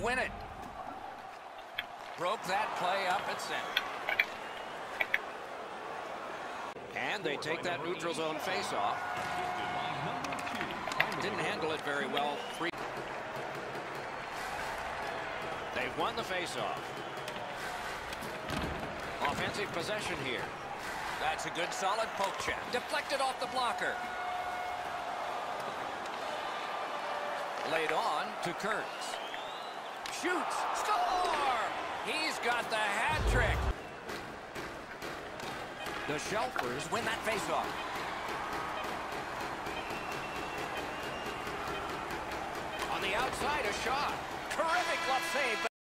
win it. Broke that play up at center. And they take that neutral zone face-off. Didn't handle it very well. They've won the face-off. Offensive possession here. That's a good solid poke check. Deflected off the blocker. Laid on to Kurtz. Shoots. Score! He's got the hat trick. The Shelfers win that faceoff. On the outside, a shot. Terrific save.